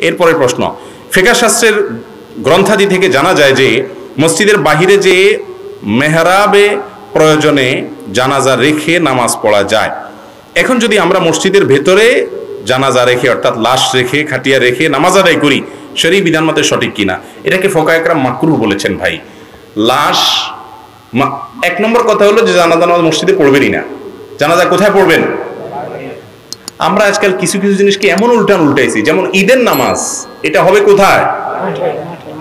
এরপরের প্রশ্ন ফেকা শাস্ত্রের গ্রন্থাদি থেকে জানা যায় যে, মসজিদের বাহিরে যে মেহরাবে প্রয়োজনে জানাজা রেখে নামাজ পড়া যায়। এখন যদি আমরা মসজিদের ভেতরে জানাজা রেখে, অর্থাৎ লাশ রেখে, খাটিয়া রেখে নামাজ আদায় করি সেই বিধান মতে সঠিক কিনা? এটাকে ফোকা একরাম মাকরু বলেছেন ভাই। লাশ এক নম্বর কথা হলো যে জানাজা নামাজ মসজিদে পড়বেনই না। জানাজা কোথায় পড়বেন? আমরা আজকাল কিছু কিছু জিনিসকে এমন উল্টান উল্টাইছি, যেমন ঈদের নামাজ, এটা হবে কোথায়?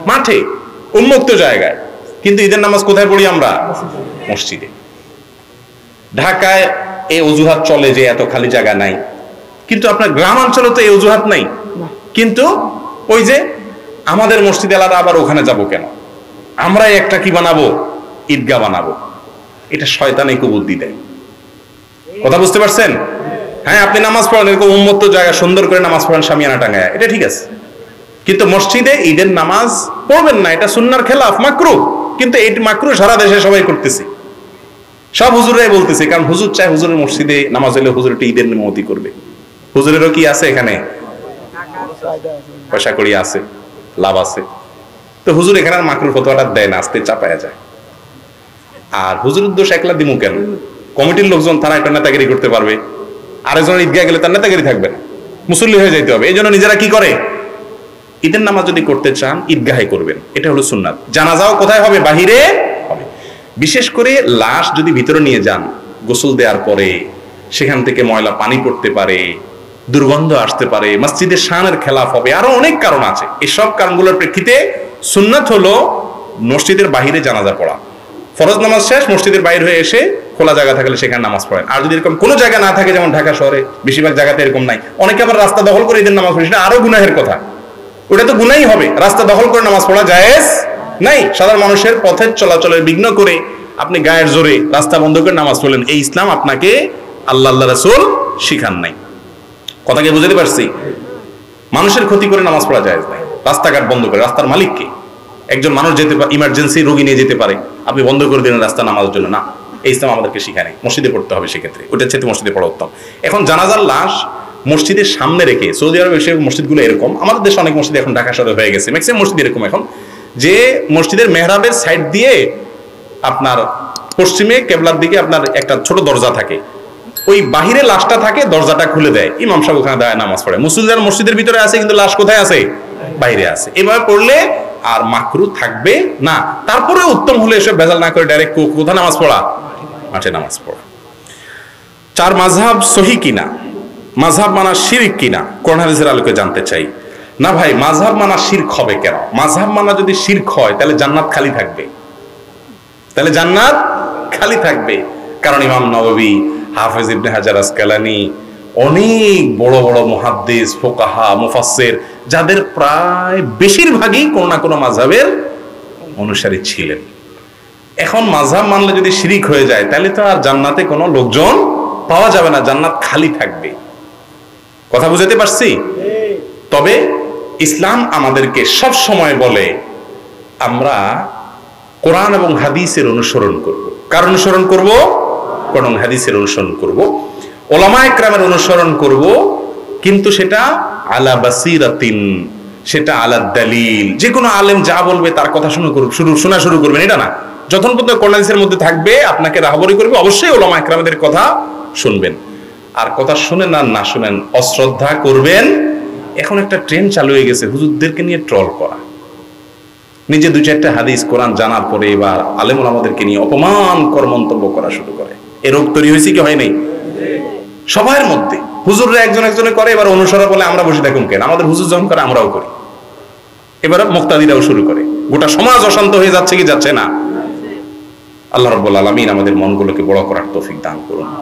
মাঠে, উন্মুক্ত জায়গায়। কিন্তু ঈদের নামাজ কোথায় পড়ি আমরা? মসজিদে। ঢাকায় এই অজুহাত চলে যে এত খালি জায়গা নাই। কিন্তু আপনার গ্রাম অঞ্চলে তো এই অজুহাত নাই। কিন্তু ওই যে আমাদের মসজিদ এলাকা আবার ওখানে যাব কেন? আমরাই একটা কি বানাবো? ঈদগাহ বানাবো। এটা শয়তানে কুবুদ্ধি দেয় কথা বুঝতে পারছেন? হ্যাঁ আপনি নামাজ পড়েন, এরকম উন্মুক্ত জায়গা সুন্দর করে নামাজ পড়েন সামিয়ানা টাঙ্গায় এটা ঠিক আছে। কিন্তু মসজিদে ঈদের নামাজ পড়বেন না, এটা সুন্নার খেলাফ, মাকরু। কিন্তু এই মাকরু সারা দেশে সবাই করতেছে। সব হুজুরাই বলতেছে, কারণ হুজুর চায় হুজুরের মসজিদে নামাজ হলে হুজুর একটা ঈদের নিমতি করবে। হুজুরেরও কি আছে এখানে? পয়সা কড়ি আছে, লাভ আছে। তো হুজুর এখানে আর মাকরুর ফতোয়াটা দেয় না, আস্তে চাপায়া যায়। আর হুজুরের দোষ একলা দিমু কেন? কমিটির লোকজন তারা একটা নেতাগিরি করতে পারবে। আরেকজনের ঈদগাহ গেলে তার নেতাগিরি থাকবে না। মুসল্লি হয়ে যাইতে হবে। এই জন্য নিজেরা কি করে? ঈদের নামাজ যদি করতে চান, ঈদগাহে করবেন। এটা হলো সুন্নাত। জানাজাও কোথায় হবে? বাহিরে হবে। বিশেষ করে লাশ যদি ভিতরে নিয়ে যান, গোসল দেওয়ার পরে, সেখান থেকে ময়লা পানি পড়তে পারে, দুর্গন্ধ আসতে পারে মসজিদের শানের খেলাফ হবে, আরও অনেক কারণ আছে। এসব কারণগুলোর প্রেক্ষিতে সুন্নাত হলো মসজিদের বাহিরে জানাজা পড়া। ফরজ নামাজ শেষ, মসজিদের বাইরে হয়ে এসে খোলা জায়গা থাকলে সেখানে নামাজ পড়েন। আর যদি এরকম কোনো জায়গা না থাকে, যেমন ঢাকা শহরে, বেশিরভাগ জায়গাতে এরকম নাই। অনেকে আবার রাস্তা দখল করে ঈদের নামাজ পড়ে, সেটা আরও গুনাহের কথা। ওটা তো গুনাই হবে। রাস্তা দখল করে নামাজ পড়া জায়েজ নাই। সাধারণ মানুষের পথের চলাচলের বিঘ্ন করে আপনি গায়ের জোরে রাস্তা বন্ধ করে নামাজ পড়লেন। এই ইসলাম আপনাকে আল্লাহ আল্লাহ রাসূল শিখান নাই। কথাকে বুঝতে পারছি? মানুষের ক্ষতি করে নামাজ পড়া যায় নাই। রাস্তাঘাট বন্ধ করে। রাস্তার মালিককে একজন মানুষ যেতে পারে ইমার্জেন্সি রোগী নিয়ে যেতে পারে। আপনি বন্ধ করে দিলেন রাস্তা নামাজের জন্য। না। এই ইসলাম আমাদেরকে শিখায় নাই মসজিদে পড়তে হবে সেক্ষেত্রে। ওটা চেতে মসজিদে পড়া উত্তম। এখন জানাজার লাশ মসজিদের সামনে রেখে সৌদি আরব এসে মসজিদগুলো এরকম। আমাদের দেশে অনেক মসজিদ এখন ঢাকা শহরে হয়ে গেছে। ম্যাক্সিমাম মসজিদ এরকম এখন। যে মসজিদের মেহরাবের সাইড দিয়ে আপনার পশ্চিমে কেবলার দিকে আপনার একটা ছোট দরজা থাকে। ওই বাহিরে লাশটা থাকে, দরজাটা খুলে দেয়। ইমাম সাহেব ওখানে দাঁড়ায় নামাজ পড়ে। মুসলিমদের মসজিদের ভিতরে আছে, কিন্তু লাশ কোথায় আছে? বাইরে আছে। এভাবে পড়লে আর মাকরু থাকবে না। তারপরে উত্তম হলে এসব ভেজাল না করে ডাইরেক্ট কোথায় নামাজ পড়া? মাঠে নামাজ পড়া। চার মাঝহাব সহি কিনা? মাঝহাব মানা শিরিক কিনা? কোরআন হাদিসের আলোকে জানতে চাই। না ভাই, মাঝহাব মানা শিরক হবে কেন? মাঝহাব মানা যদি শিরক হয়, তাহলে জান্নাত খালি থাকবে। তাহলে জান্নাত খালি থাকবে। কারণ ইমাম নববী, হাফেজ ইবনে হাজার আসকালানি, অনেক বড় বড় মুহাদ্দিস, ফোকাহা, মুফাসসির, যাদের প্রায় বেশিরভাগই কোনো না কোনো মাযহাবের অনুসারী ছিলেন। এখন মাযহাব মানলে যদি শিরিক হয়ে যায়, তাহলে তো আর জান্নাতে কোনো লোকজন পাওয়া যাবে না, জান্নাত খালি থাকবে। কথা বুঝাতে পারছি? তবে ইসলাম আমাদেরকে সব সময় বলে, আমরা কোরআন এবং হাদিসের অনুসরণ করব। কার অনুসরণ করব? কোরআন হাদিসের অনুসরণ করব। ওলামা একরামের অনুসরণ করব, কিন্তু সেটা আলা বাসিরাতিন, সেটা আলা দালিল। যে কোনো আলেম যা বলবে তার কথা শুনে করুক, শুরু শোনা শুরু করবেন, এটা না। যখন পর্যন্ত কোরআন হাদিসের মধ্যে থাকবে, আপনাকে রাহবরি করবে, অবশ্যই ওলামা একরামদের কথা শুনবেন। আর কথা শুনেন আর না শুনেন, অশ্রদ্ধা করবেন। এখন একটা ট্রেন চালু হয়ে গেছে, হুজুরদেরকে নিয়ে ট্রল করা। নিজে দু চারটা হাদিস কোরআন জানার পরে এবার আলেমুল আমাদেরকে নিয়ে অপমান কর মন্তব্য করা শুরু করে। এ রোগ তৈরি হয়েছে কি হয় নাই? সবার মধ্যে। হুজুররা একজন একজনে করে, এবার অনুসরণ বলে আমরা বসে থাকুন কেন? আমাদের হুজুর যখন করে আমরাও করি। এবার মুক্তাদিরাও শুরু করে। গোটা সমাজ অশান্ত হয়ে যাচ্ছে কি যাচ্ছে না? আল্লাহ রব্বুল আলমিন আমাদের মনগুলোকে বড় করার তৌফিক দান করুন।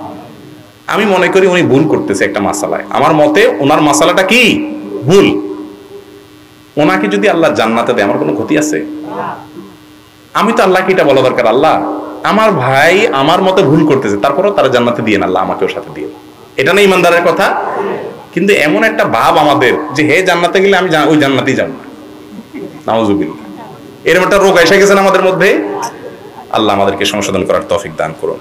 আমি মনে করি উনি ভুল করতেছে একটা মাসালায়। আমার মতে ওনার মাসালাটা কি? ভুল। ওনাকে যদি আল্লাহ জান্নাতে দেয়, আমার কোনো ক্ষতি আছে? আমি তো আল্লাহকে এটা বলা দরকার, আল্লাহ, আমার ভাই আমার মতে ভুল করতেছে, তারপরেও তারা জান্নাতে দিয়ে আল্লাহ আমাকেও সাথে দিয়ে। এটা না ইমানদারের কথা? কিন্তু এমন একটা ভাব আমাদের যে, হে, জান্নাতে গেলে আমি ওই জান্নাতেই যাব না। নাউজুবিল্লাহ। এরকম একটা রোগ এসে গেছেন আমাদের মধ্যে? আল্লাহ আমাদেরকে সংশোধন করার তফিক দান করুন।